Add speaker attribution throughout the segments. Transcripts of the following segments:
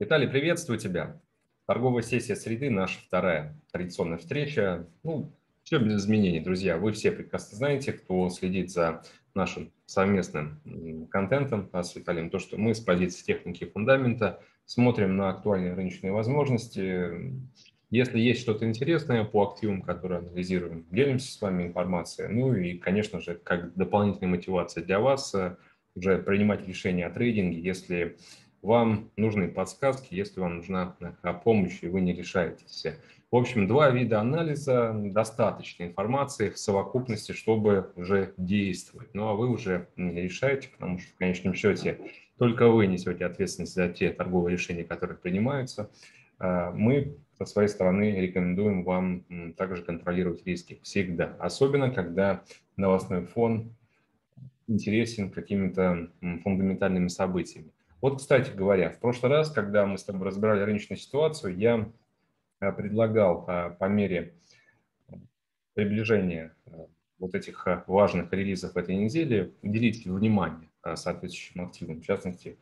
Speaker 1: Виталий, приветствую тебя. Торговая сессия среды, наша вторая традиционная встреча. Ну, все без изменений, друзья. Вы все прекрасно знаете, кто следит за нашим совместным контентом с Виталием, то, что мы с позиции техники фундамента смотрим на актуальные рыночные возможности. Если есть что-то интересное по активам, которые анализируем, делимся с вами информацией. Ну и, конечно же, как дополнительная мотивация для вас э, уже принимать решения о трейдинге, если вам нужны подсказки, если вам нужна э, помощь, и вы не решаетесь. В общем, два вида анализа, достаточно информации в совокупности, чтобы уже действовать. Ну а вы уже решаете, потому что в конечном счете только вы несете ответственность за те торговые решения, которые принимаются. А, мы со своей стороны рекомендуем вам также контролировать риски всегда, особенно когда новостной фон интересен какими-то фундаментальными событиями. Вот, кстати говоря, в прошлый раз, когда мы с тобой разбирали рыночную ситуацию, я э, предлагал э, по мере приближения э, вот этих важных релизов этой недели уделить внимание соответствующим активам. В частности,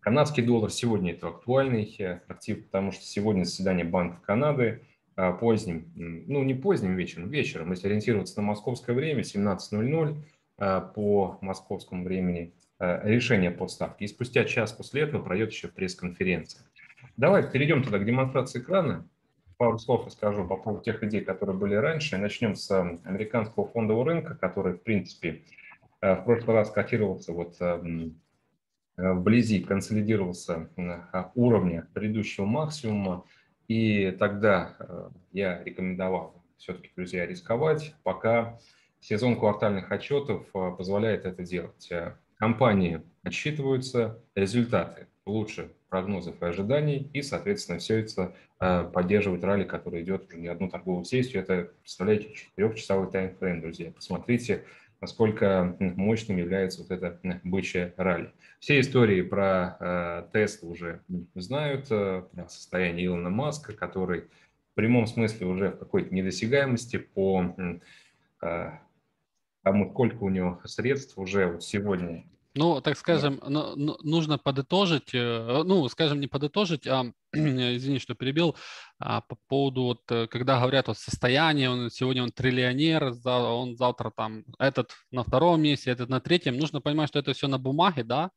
Speaker 1: канадский доллар сегодня это актуальный актив, потому что сегодня заседание Банка Канады поздним, ну не поздним вечером, вечером, если ориентироваться на московское время, 17.00 по московскому времени, решение по ставке. И спустя час после этого пройдет еще пресс-конференция. Давай перейдем тогда к демонстрации экрана. Пару слов расскажу по поводу тех идей, которые были раньше. Начнем с э, американского фондового рынка, который, в принципе, э, в прошлый раз котировался вот вблизи, консолидировался на уровне предыдущего максимума. И тогда я рекомендовал все-таки, друзья, рисковать, пока сезон квартальных отчетов позволяет это делать компании отсчитываются результаты лучше прогнозов и ожиданий, и, соответственно, все это э, поддерживает ралли, который идет уже не одну торговую сессию. Это, представляете, четырехчасовой таймфрейм, друзья. Посмотрите, насколько мощным является вот это бычье ралли. Все истории про э, Tesla уже знают, э, состояние Илона Маска, который в прямом смысле уже в какой-то недосягаемости по э, тому, сколько у него средств уже вот сегодня.
Speaker 2: Ну, так скажем, да. ну, нужно подытожить, э, ну, скажем, не подытожить, а, извини, что перебил, а, по поводу, вот, э, когда говорят о состоянии, он, сегодня он триллионер, он завтра там, этот на втором месте, этот на третьем, нужно понимать, что это все на бумаге, да,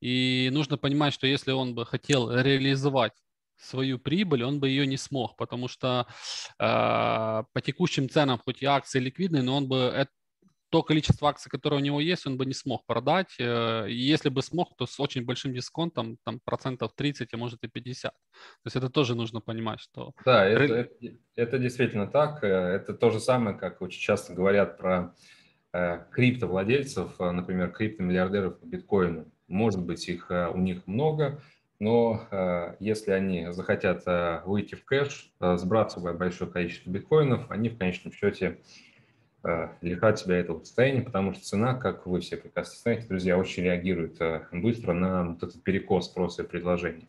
Speaker 2: и нужно понимать, что если он бы хотел реализовать свою прибыль, он бы ее не смог, потому что э, по текущим ценам, хоть и акции ликвидные, но он бы то количество акций, которое у него есть, он бы не смог продать. Э, если бы смог, то с очень большим дисконтом, там процентов 30, а может и 50. То есть это тоже нужно понимать, что...
Speaker 1: Да, это, это, это действительно так. Э, это то же самое, как очень часто говорят про э, криптовладельцев, например, криптомиллиардеров по биткоину. Может быть, их, у них много, но э, если они захотят э, выйти в кэш, э, сбрасывая большое количество биткоинов, они в конечном счете лишать себя этого состояния, потому что цена, как вы все прекрасно знаете, друзья, очень реагирует э, быстро на вот этот перекос спроса и предложения.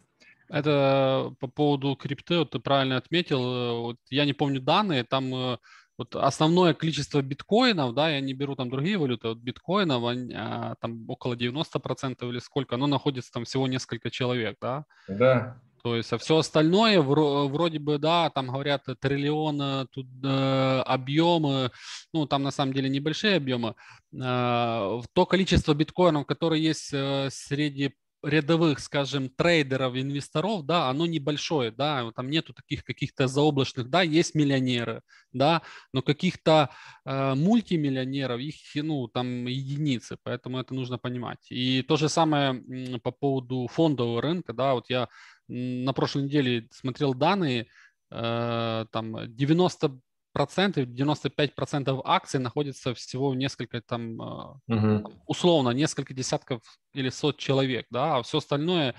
Speaker 2: Это по поводу крипты, вот ты правильно отметил, э, вот я не помню данные, там вот основное количество биткоинов, да, я не беру там другие валюты, вот биткоинов, они, а, там около 90% или сколько, оно находится там всего несколько человек, да?
Speaker 1: Да.
Speaker 2: То есть, а все остальное вроде бы, да, там говорят триллион тут э, объемы, ну, там на самом деле небольшие объемы. Э, то количество биткоинов, которые есть э, среди рядовых, скажем, трейдеров, инвесторов, да, оно небольшое, да, там нету таких каких-то заоблачных, да, есть миллионеры, да, но каких-то э, мультимиллионеров, их, ну, там единицы, поэтому это нужно понимать. И то же самое по поводу фондового рынка, да, вот я на прошлой неделе смотрел данные, э, там 90 процентов, 95 процентов акций находится всего несколько там угу. условно несколько десятков или сот человек, да, а все остальное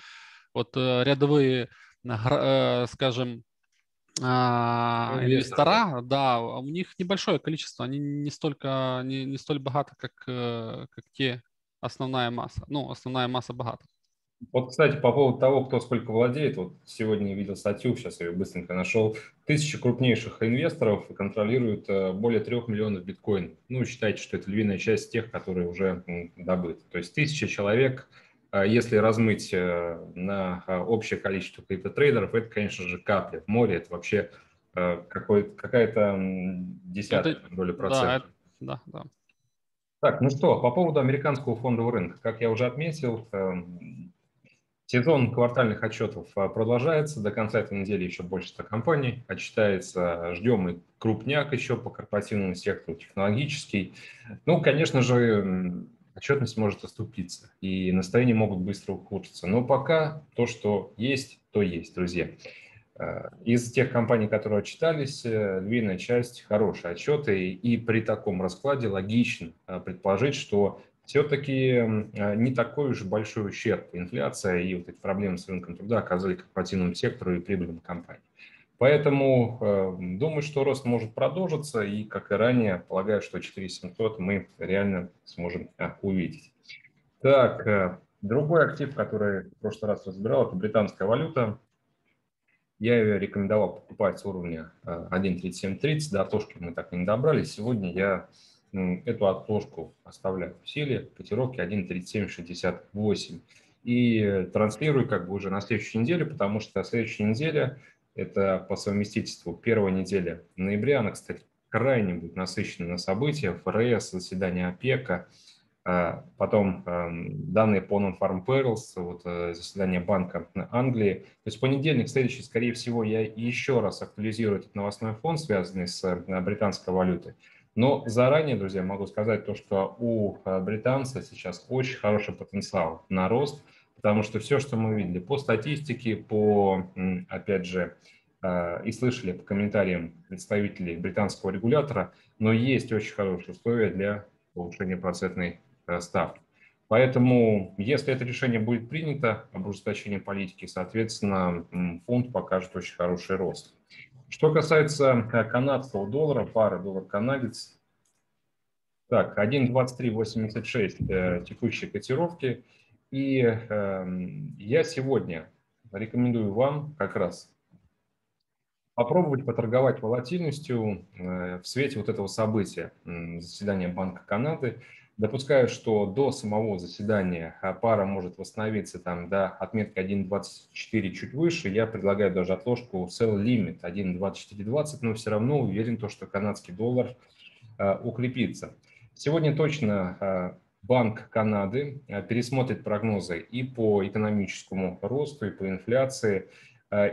Speaker 2: вот э, рядовые, скажем, а, инвестора, да, у них небольшое количество, они не столько не, не столь богаты, как как те основная масса, ну основная масса богатых.
Speaker 1: Вот, кстати, по поводу того, кто сколько владеет, вот сегодня видел статью, сейчас я ее быстренько нашел. Тысячи крупнейших инвесторов контролируют э, более трех миллионов биткоинов. Ну, считайте, что это львиная часть тех, которые уже добыты. То есть тысяча человек если размыть на общее количество криптотрейдеров, это, конечно же, капля в море, это вообще какая-то десятая это, доля процента. Да, да, да. Так, ну что, по поводу американского фондового рынка. Как я уже отметил, эм, сезон квартальных отчетов э, продолжается. До конца этой недели еще больше 100 компаний отчитается. Ждем и крупняк еще по корпоративному сектору, технологический. Ну, конечно же, отчетность может оступиться, и настроения могут быстро ухудшиться. Но пока то, что есть, то есть, друзья. Э, из тех компаний, которые отчитались, э, львиная часть хорошие отчеты, и при таком раскладе логично э, предположить, что все-таки не такой уж большой ущерб инфляция и вот эти проблемы с рынком труда оказали корпоративному сектору и прибыльным компаниям. Поэтому э, думаю, что рост может продолжиться, и, как и ранее, полагаю, что 4700 мы реально сможем э, увидеть. Так, э, другой актив, который в прошлый раз разбирал, это британская валюта. Я ее рекомендовал покупать с уровня 1.3730, э, до отложки мы так и не добрались. Сегодня я эту отложку оставляю в силе, котировки 1.3768. И транслирую как бы уже на следующую неделю, потому что следующая неделя – это по совместительству первая неделя ноября. Она, кстати, крайне будет насыщена на события, ФРС, заседание ОПЕКа – а, потом данные по Non-Farm Payrolls, вот э, заседание Банка Англии. То есть понедельник следующий, скорее всего, я еще раз актуализирую этот новостной фон, связанный с э, британской валютой. Но заранее, друзья, могу сказать то, что у э, британца сейчас очень хороший потенциал на рост, потому что все, что мы видели по статистике, по, опять же, и слышали по комментариям представителей британского регулятора, но есть очень хорошие условия для повышения процентной Э, ставки. Поэтому, если это решение будет принято об ужесточении политики, соответственно, фонд покажет очень хороший рост. Что касается э, канадского доллара, пара доллар-канадец, так, 1.2386 э, текущие котировки. И э, я сегодня рекомендую вам как раз попробовать поторговать волатильностью э, в свете вот этого события, заседания Банка Канады. Допускаю, что до самого заседания а, пара может восстановиться там до отметки 1.24 чуть выше. Я предлагаю даже отложку sell limit 1.2420, но все равно уверен, то, что канадский доллар а, укрепится. Сегодня точно а, Банк Канады пересмотрит прогнозы и по экономическому росту, и по инфляции.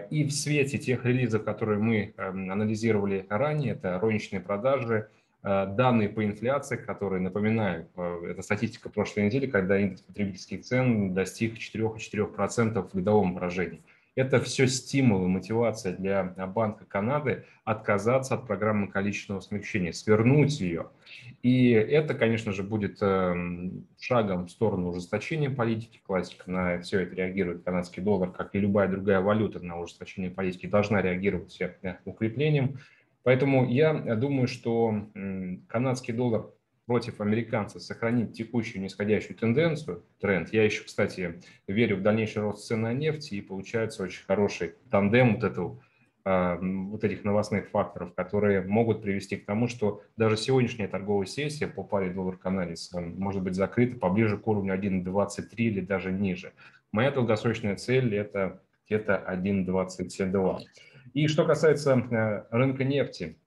Speaker 1: И в свете тех релизов, которые мы анализировали ранее, это розничные продажи, данные по инфляции, которые, напоминаю, э, это статистика прошлой недели, когда индекс потребительских цен достиг 4,4% в годовом выражении. Это все стимулы, мотивация для Банка Канады отказаться от программы количественного смягчения, свернуть ее. И это, конечно же, будет эм, шагом в сторону ужесточения политики. Классика на все это реагирует. Канадский доллар, как и любая другая валюта на ужесточение политики, должна реагировать э, укреплением. Поэтому я думаю, что канадский доллар против американца сохранит текущую нисходящую тенденцию, тренд. Я еще, кстати, верю в дальнейший рост цен на нефть, и получается очень хороший тандем вот, этого, а, вот этих новостных факторов, которые могут привести к тому, что даже сегодняшняя торговая сессия по паре доллар-канадец может быть закрыта поближе к уровню 1.23 или даже ниже. Моя долгосрочная цель – это где-то 1.22. И что касается э, рынка нефти,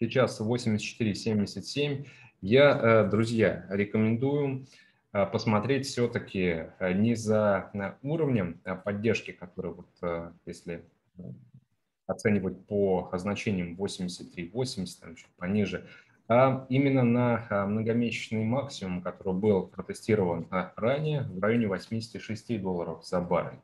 Speaker 1: сейчас 84,77. Я, э, друзья, рекомендую э, посмотреть все-таки не за уровнем поддержки, который вот, если оценивать по значениям 83, 80, там чуть пониже, а именно на многомесячный максимум, который был протестирован ранее в районе 86 долларов за баррель.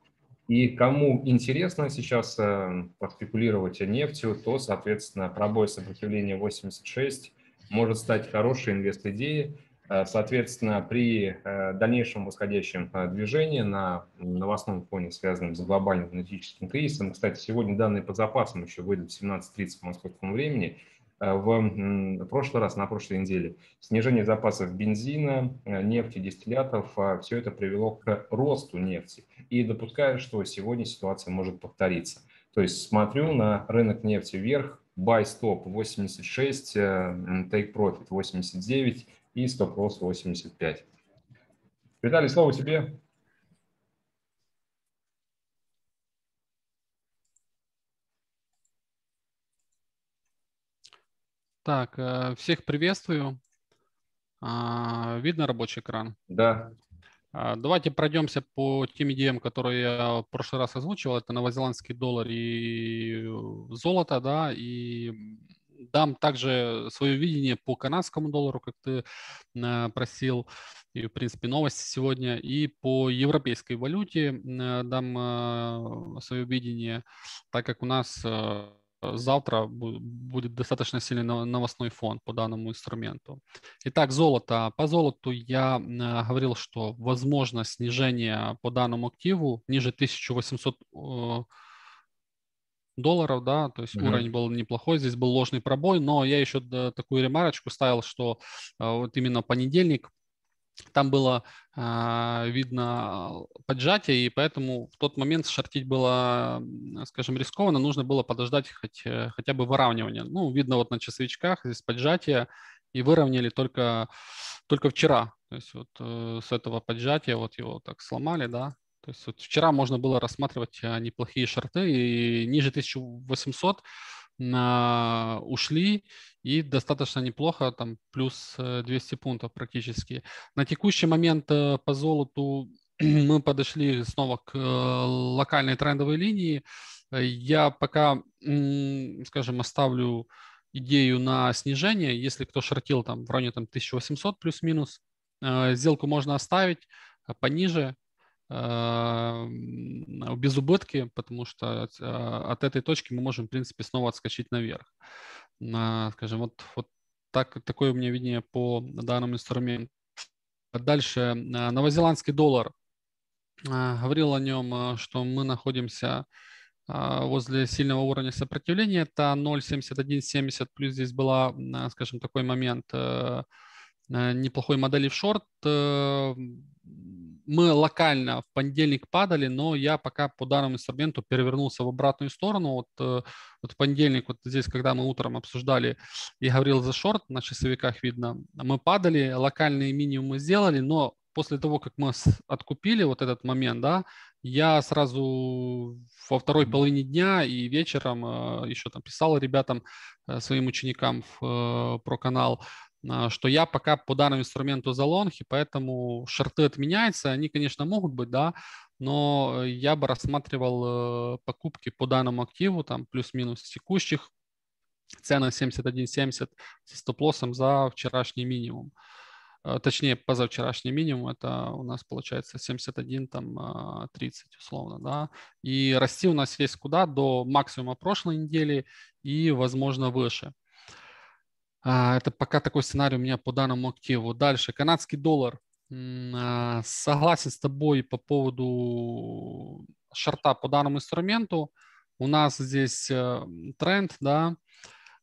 Speaker 1: И кому интересно сейчас э, поспекулировать нефтью, то, соответственно, пробой сопротивления 86 может стать хорошей инвест-идеей. Э, соответственно, при э, дальнейшем восходящем движении на новостном фоне, связанном с глобальным энергетическим кризисом, кстати, сегодня данные по запасам еще выйдут в 17.30 по московскому времени, в прошлый раз, на прошлой неделе, снижение запасов бензина, нефти, дистиллятов, все это привело к росту нефти и допускаю, что сегодня ситуация может повториться. То есть смотрю на рынок нефти вверх, buy stop 86, take profit 89 и stop loss 85. Виталий, слово тебе.
Speaker 2: Так, э, всех приветствую. А, видно рабочий экран?
Speaker 1: Да.
Speaker 2: А, давайте пройдемся по тем идеям, которые я в прошлый раз озвучивал. Это новозеландский доллар и золото, да, и дам также свое видение по канадскому доллару, как ты э, просил, и, в принципе, новости сегодня, и по европейской валюте э, дам свое видение, так как у нас завтра будет достаточно сильный новостной фон по данному инструменту. Итак, золото. По золоту я а, говорил, что возможно снижение по данному активу ниже 1800 долларов, да, то есть mm-hmm. уровень был неплохой, здесь был ложный пробой, но я еще такую ремарочку ставил, что а, вот именно понедельник там было э, видно поджатие, и поэтому в тот момент шортить было, скажем, рискованно, нужно было подождать хоть, э, хотя бы выравнивание. Ну, видно вот на часовичках здесь поджатие, и выровняли только, только вчера. То есть вот э, с этого поджатия вот его так сломали, да. То есть вот вчера можно было рассматривать э, неплохие шорты, и ниже 1800 на, ушли и достаточно неплохо, там плюс 200 э, пунктов практически. На текущий момент э, по золоту мы подошли снова к э, локальной трендовой линии. Я пока, скажем, оставлю идею на снижение. Если кто шортил там в районе там, 1800 плюс-минус, сделку можно оставить пониже, без убытки, потому что от, а, от этой точки мы можем, в принципе, снова отскочить наверх. Скажем, вот, вот так, такое у меня видение по данному инструменту. Дальше, новозеландский доллар. Говорил о нем, что мы находимся возле сильного уровня сопротивления. Это 0.7170, плюс здесь была, скажем, такой момент э, неплохой модели в шорт э, мы локально в понедельник падали, но я пока по данному инструменту перевернулся в обратную сторону. Вот, э, вот в понедельник, вот здесь, когда мы утром обсуждали и говорил за шорт, на часовиках видно, мы падали, локальные минимумы сделали, но после того, как мы откупили вот этот момент, да, я сразу во второй половине дня и вечером э, еще там писал ребятам, э, своим ученикам в про канал, что я пока по данному инструменту за лонг, и поэтому шорты отменяются. Они, конечно, могут быть, да, но я бы рассматривал э, покупки по данному активу, там плюс-минус текущих, цена 71.70 с стоп-лоссом за вчерашний минимум. Э, точнее, позавчерашний минимум, это у нас получается 71, там, 30 а, условно, да. И расти у нас есть куда до максимума прошлой недели и, возможно, выше. А, это пока такой сценарий у меня по данному активу. Дальше, канадский доллар. А, согласен с тобой по поводу шарта по данному инструменту. У нас здесь э, тренд, да.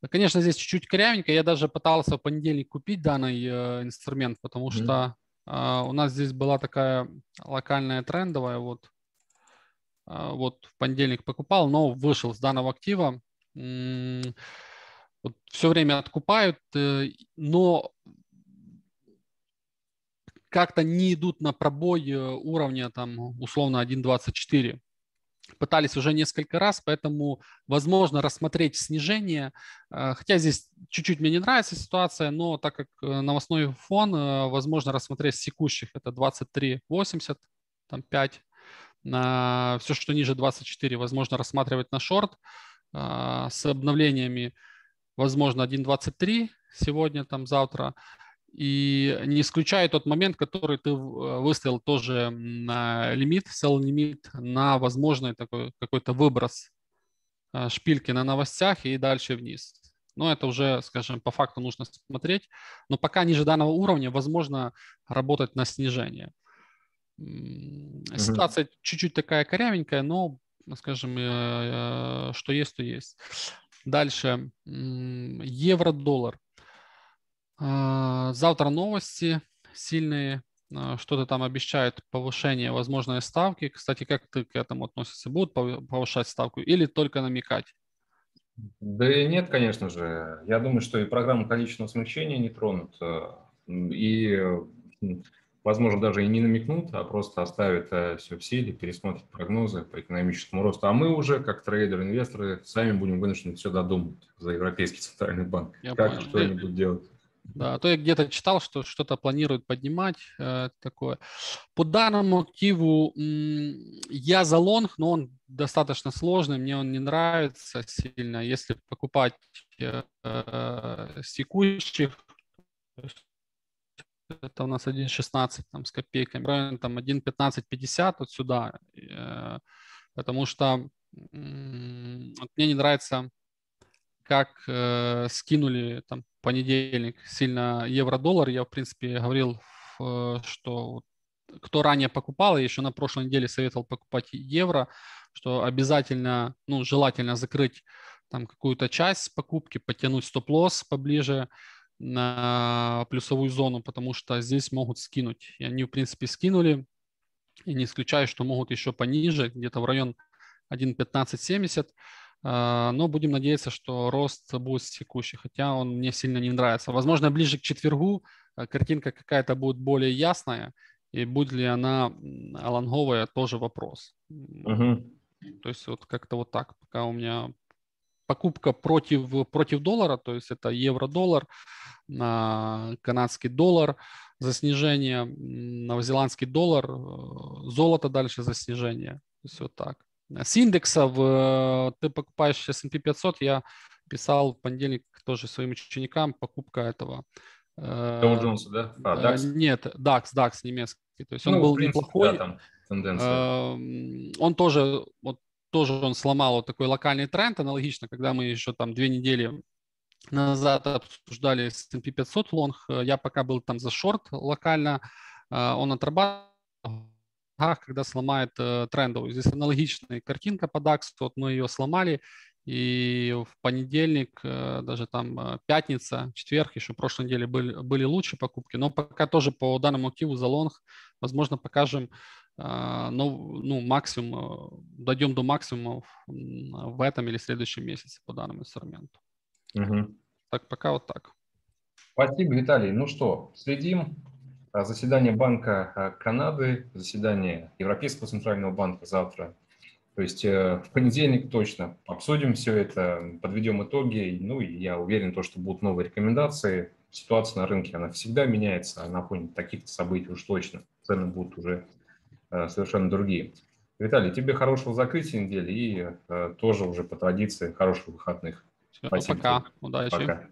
Speaker 2: Конечно, здесь чуть-чуть корявенько. Я даже пытался в понедельник купить данный э, инструмент, потому mm-hmm. что а, у нас здесь была такая локальная трендовая. Вот, вот в понедельник покупал, но вышел с данного актива вот все время откупают, э, но как-то не идут на пробой э, уровня там условно 1.24. Пытались уже несколько раз, поэтому возможно рассмотреть снижение. Э, хотя здесь чуть-чуть мне не нравится ситуация, но так как новостной фон, возможно рассмотреть с текущих. Это 23.80, там 5. На все, что ниже 24, возможно рассматривать на шорт с обновлениями возможно, 1.23 сегодня, там, завтра. И не исключаю тот момент, который ты э, выставил тоже на лимит, sell лимит на возможный такой какой-то выброс э, шпильки на новостях и дальше вниз. Но это уже, скажем, по факту нужно смотреть. Но пока ниже данного уровня возможно работать на снижение. Mm-hmm. Ситуация чуть-чуть такая корявенькая, но, скажем, э, что есть, то есть. Дальше. Евро-доллар. А, завтра новости сильные. А, что-то там обещают повышение возможной ставки. Кстати, как ты к этому относишься? Будут повышать ставку или только намекать?
Speaker 1: Да и нет, конечно же. Я думаю, что и программу количественного смягчения не тронут. Э, и возможно, даже и не намекнут, а просто оставят э, все в силе, пересмотрят прогнозы по экономическому росту. А мы уже, как трейдеры, инвесторы, сами будем вынуждены все додумать за Европейский центральный банк. Я как что-нибудь делать.
Speaker 2: Да, а то я где-то читал, что что-то планируют поднимать э, такое. По данному активу я за лонг, но он достаточно сложный, мне он не нравится сильно. Если покупать э, э, с текущих, это у нас 1.16 там с копейками, там 1.1550 вот сюда, э, потому что мне не нравится, как э, скинули там понедельник сильно евро-доллар. Я, в принципе, говорил, э, что кто ранее покупал, я еще на прошлой неделе советовал покупать евро, что обязательно, ну, желательно закрыть там какую-то часть покупки, потянуть стоп-лосс поближе на плюсовую зону, потому что здесь могут скинуть. И они, в принципе, скинули. И не исключаю, что могут еще пониже, где-то в район 1.1570. А, но будем надеяться, что рост будет текущий, хотя он мне сильно не нравится. Возможно, ближе к четвергу а, картинка какая-то будет более ясная, и будет ли она лонговая, тоже вопрос. Угу. То есть вот как-то вот так, пока у меня покупка против, против доллара, то есть это евро-доллар, канадский доллар за снижение, новозеландский доллар, э, золото дальше за снижение. То есть вот так. С индексов э, ты покупаешь S&P 500, я писал в понедельник тоже своим ученикам покупка этого.
Speaker 1: Dow Jones, да? А,
Speaker 2: DAX? Нет, DAX, DAX немецкий. То есть он ну, был принципе, неплохой. Да, там тенденция. Эм, он тоже, вот тоже он сломал вот такой локальный тренд, аналогично, когда мы еще там две недели назад обсуждали S&P 500 лонг, э, я пока был там за шорт локально, э, он отрабатывал когда сломает э, трендовую. Здесь аналогичная картинка по DAX, вот мы ее сломали, и в понедельник, э, даже там э, пятница, четверг, еще в прошлой неделе были, были лучшие покупки, но пока тоже по данному активу за лонг, возможно, покажем ну, ну, максимум, дойдем до максимума в этом или следующем месяце по данному инструменту. Угу. Так, пока вот так.
Speaker 1: Спасибо, Виталий. Ну что, следим. Заседание Банка Канады, заседание Европейского центрального банка завтра. То есть э, в понедельник точно обсудим все это, подведем итоги. Ну и я уверен, то, что будут новые рекомендации. Ситуация на рынке, она всегда меняется, а на фоне таких событий уж точно. Цены будут уже э, совершенно другие. Виталий, тебе хорошего закрытия недели и э, тоже уже по традиции хороших выходных.
Speaker 2: Все, Спасибо. Пока. Удачи. Пока.